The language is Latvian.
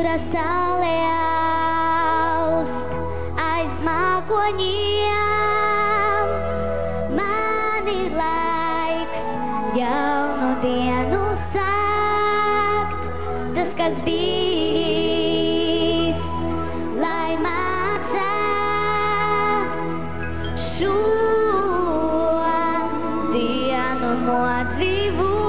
Jūra saulē aust aiz mākoņiem. Man ir laiks jaunu dienu sākt, tas, kas bijis, lai mācā šo dienu nodzīvot.